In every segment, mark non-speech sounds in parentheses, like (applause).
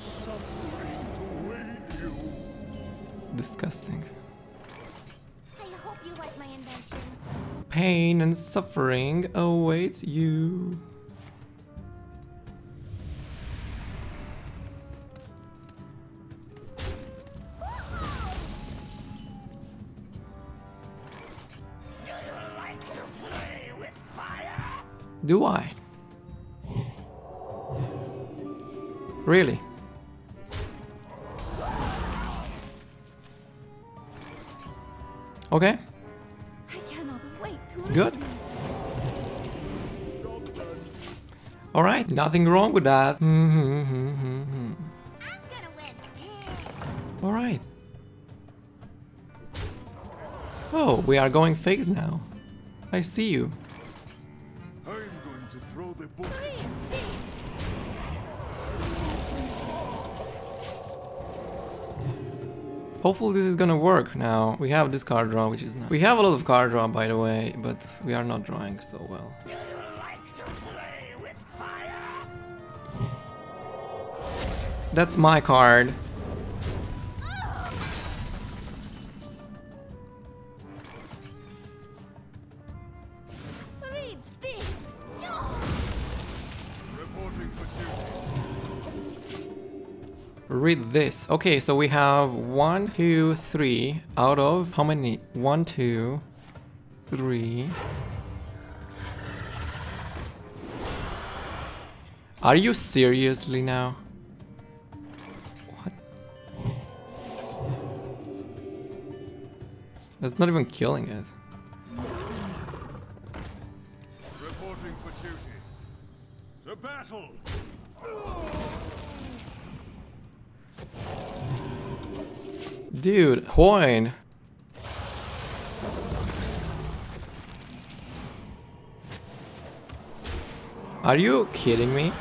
suffering await you. Disgusting. I hope you like my invention. Pain and suffering awaits you. Do I? Really? Okay, Good. alright, nothing wrong with that. I'm gonna win. Alright. Oh, we are going phase now. I see you. Hopefully this is gonna work now. We have this card draw, which is nice. We have a lot of card draw, by the way, but we are not drawing so well. That's my card. Read this. Okay, so we have one, two, three out of how many? One, two, three. Are you seriously now? What? That's not even killing it. Reporting for duty. To battle. Dude, coin. Are you kidding me?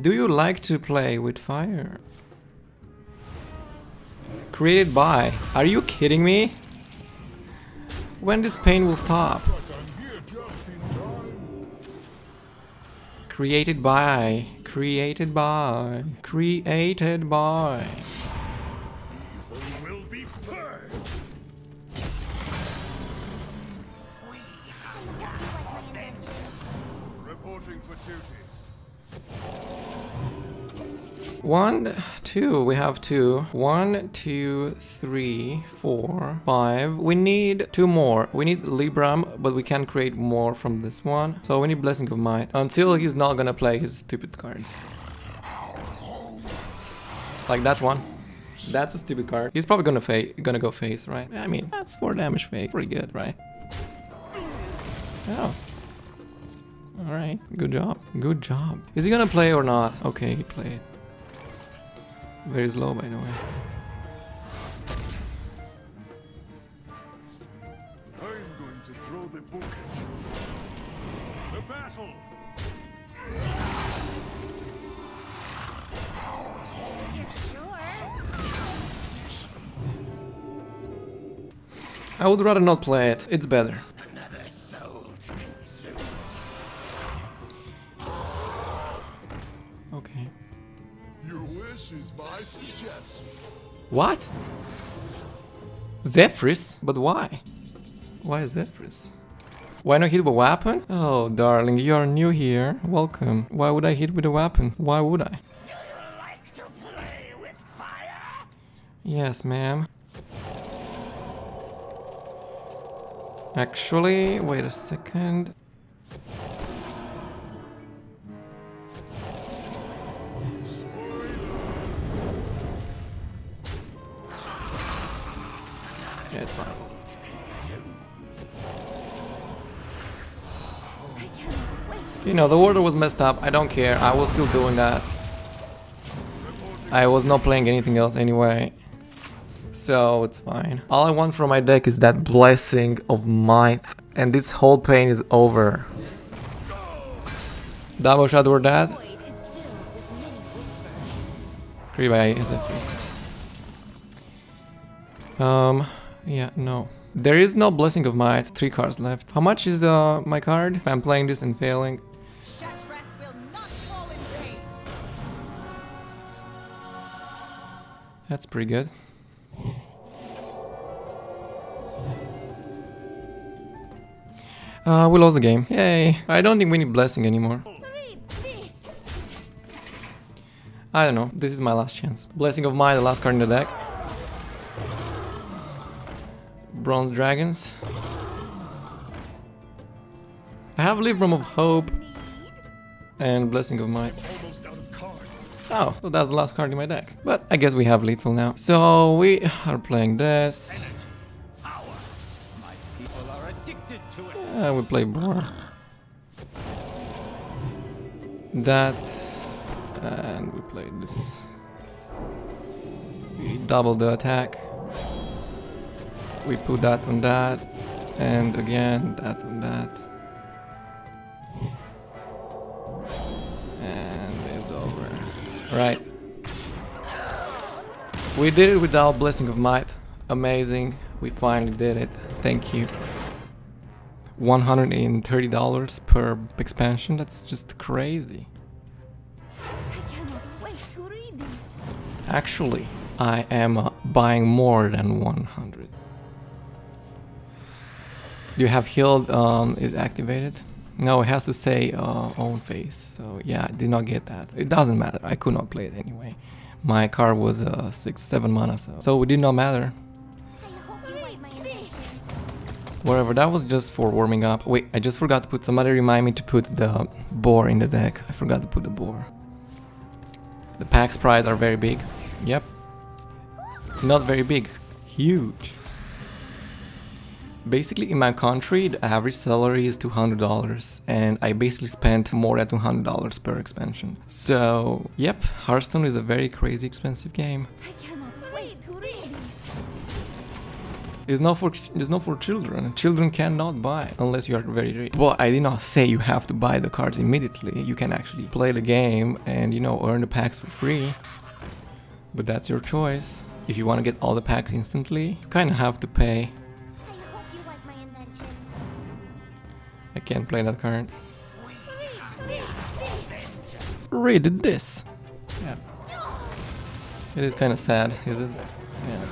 Do you like to play with fire? Created by. Are you kidding me? When this pain will stop? But I'm here just in time. Created by. Created by. Created by. Evil will be purged. Reporting for duty. One, two, we have two. One, two, three, four, five. We need two more. We need Libram, but we can create more from this one. So we need Blessing of Might. Until he's not gonna play his stupid cards. Like that one. That's a stupid card. He's probably gonna fa gonna go face, right? I mean, that's four damage face. Pretty good, right? Oh. Alright, good job. Good job. Is he gonna play or not? Okay, he played. Very slow, by the way. I'm going to throw the book at you. The battle. I would rather not play it. It's better. What? Zephyrus? But why? Why Zephyrus? Why not hit with a weapon? Oh, darling, you are new here. Welcome. Why would I hit with a weapon? Why would I? Yes, ma'am. Actually, wait a second. You know, the order was messed up. I don't care. I was still doing that. I was not playing anything else anyway. So it's fine. All I want from my deck is that blessing of might. And this whole pain is over. Double shot or that. Three by. Um, yeah, no. There is no Blessing of Might. Three cards left. How much is uh my card? If I'm playing this and failing. Shattrath will not fall in pain. That's pretty good. Uh, we lost the game. Yay. I don't think we need Blessing anymore. I don't know. This is my last chance. Blessing of Might, the last card in the deck. Bronze Dragons. I have Libram of Hope and Blessing of Might. Oh, so that's the last card in my deck. But I guess we have lethal now. So we are playing this. And we play Boar. That. And we play this. We double the attack. We put that on that. And again, that on that. And it's over. Right. We did it without Blessing of Might. Amazing. We finally did it. Thank you. $130 per expansion. That's just crazy. Actually, I am uh, buying more than 100. Do you have healed um, is activated? No, it has to say uh, own face. So yeah, I did not get that. It doesn't matter. I could not play it anyway. My card was uh, six, seven mana, so so it did not matter. Whatever, that was just for warming up. Wait, I just forgot to put, somebody remind me to put the boar in the deck. I forgot to put the boar. The packs price are very big. Yep. Not very big. Huge. Basically, in my country, the average salary is $200, and I basically spent more than $200 per expansion. So, yep, Hearthstone is a very crazy expensive game. I cannot wait to read these. It's not for it's not for children. Children cannot buy unless you are very rich. Well, I did not say you have to buy the cards immediately. You can actually play the game and you know earn the packs for free. But that's your choice. If you want to get all the packs instantly, you kind of have to pay. I can't play that card. Read this. Yeah. It is kind of sad, is it? Yeah.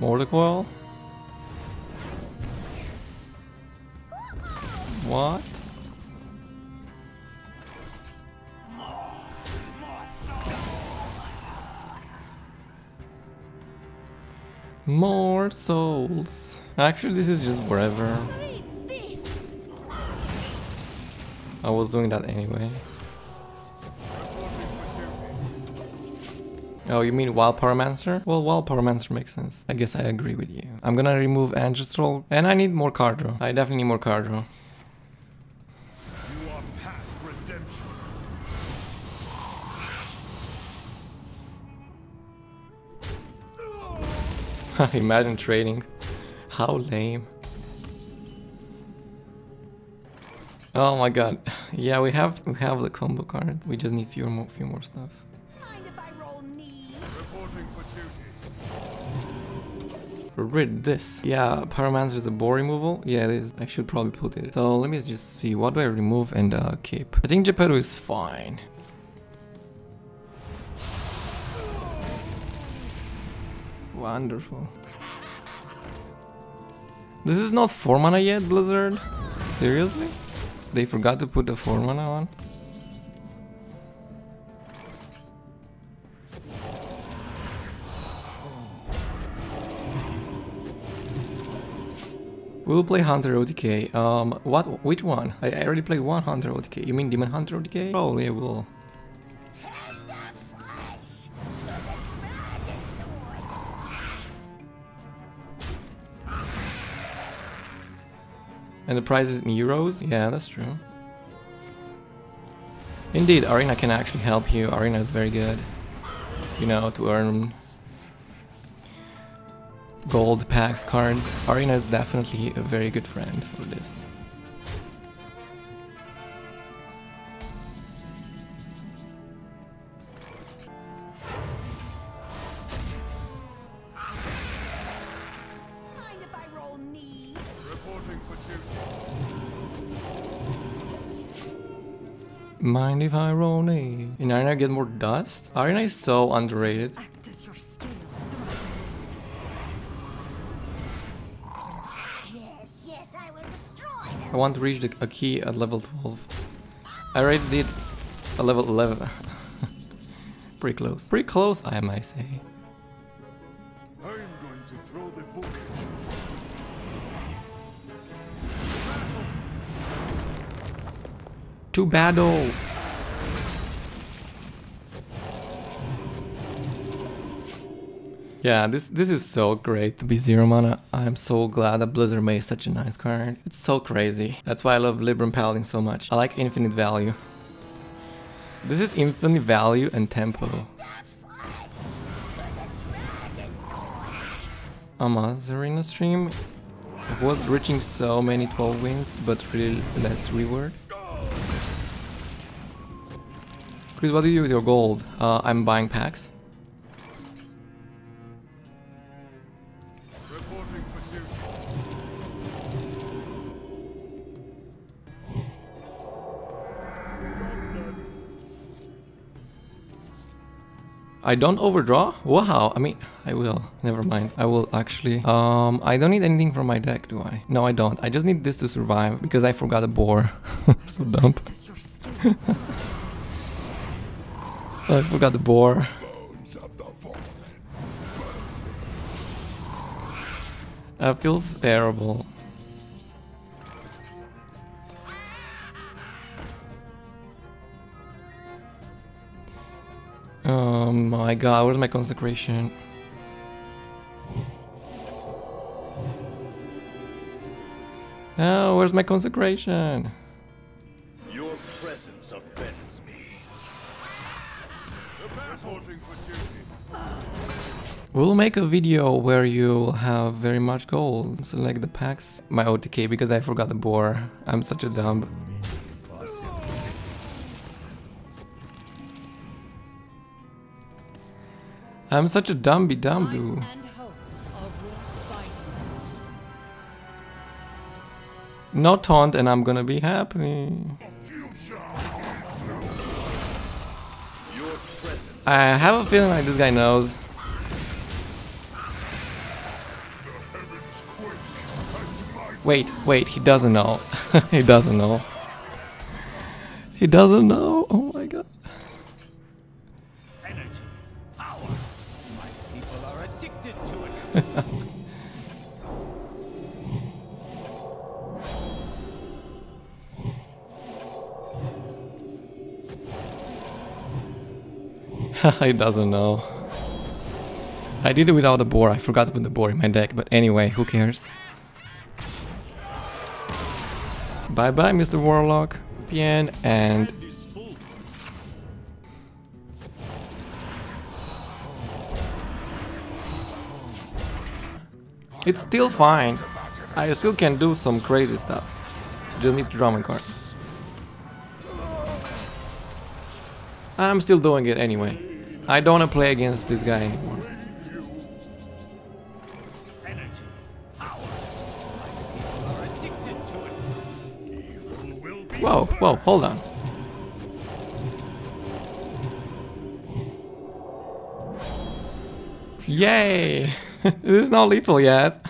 Mortal? What? More souls. Actually, this is just wherever. I was doing that anyway. Oh, you mean Wild Pyromancer? Well, Wild Pyromancer makes sense. I guess I agree with you. I'm gonna remove Ancestral, and I need more card draw. I definitely need more card (laughs) Imagine trading. How lame. Oh my god. Yeah, we have we have the combo cards. We just need few more few more stuff. Rid this. Yeah, Pyromancer is a bore removal. Yeah, it is. I should probably put it. So let me just see. What do I remove and uh, keep? I think Geppetto is fine. Wonderful. This is not 4 mana yet, Blizzard? Seriously? They forgot to put the 4 mana on? We'll play Hunter OTK. Um, what? Which one? I, already played one Hunter OTK. You mean Demon Hunter OTK? Probably I will. And the price is in euros? Yeah, that's true. Indeed, Arena can actually help you. Arena is very good. You know, to earn gold packs cards. Arena is definitely a very good friend for this. Mind if I roll a? In Arena I get more dust? Arena is so underrated. Act as your scale. Yes, yes, I will destroy them. I want to reach the, a key at level 12. I already did a level 11. (laughs) Pretty close. Pretty close, I might say. To battle! Yeah, this this is so great to be zero mana. I'm so glad that Blizzard made such a nice card. It's so crazy. That's why I love Libram Paladin so much. I like infinite value. This is infinite value and tempo. Amazarina stream it was reaching so many 12 wins, but really less reward. Chris, what do you do with your gold? Uh, I'm buying packs. Reporting for duty. I don't overdraw? Wow, I mean, I will. Never mind. I will actually. Um, I don't need anything from my deck, do I? No, I don't. I just need this to survive because I forgot a boar. (laughs) so dumb. (laughs) I forgot the boar. That feels terrible. Oh my god, where's my consecration? No, where's my consecration? We'll make a video where you'll have very much gold. Select the packs. My OTK because I forgot the boar. I'm such a dumb. I'm such a dumby dumboo. and hope of your fighting. No taunt and I'm gonna be happy. I have a feeling like this guy knows. Wait, wait, he doesn't know. (laughs) he doesn't know. He doesn't know. Oh my god. energy, power. My people are addicted to it. he doesn't know. I did it without the boar. I forgot to put the boar in my deck, but anyway, who cares? Bye bye, Mr. Warlock. PN and It's still fine. I still can do some crazy stuff. Just need to draw my card. I'm still doing it anyway. I don't want to play against this guy anymore. Whoa, whoa, hold on. Yay! (laughs) this is not lethal yet.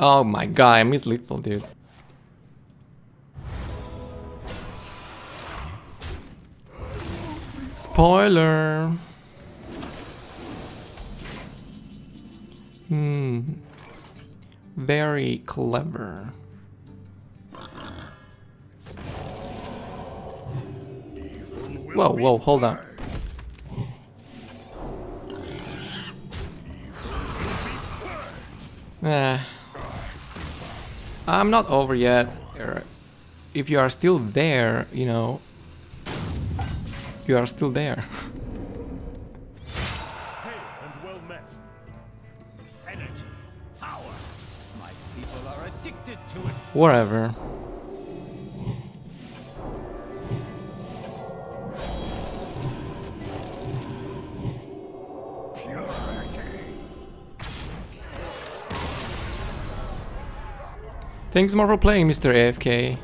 Oh my god, I miss lethal, dude. Spoiler! Hmm. Very clever. Whoa, whoa, hold on. Eh. I'm not over yet. If you are still there, you know, you are still there. (laughs) Whatever. Thanks more for playing, Mr. AFK.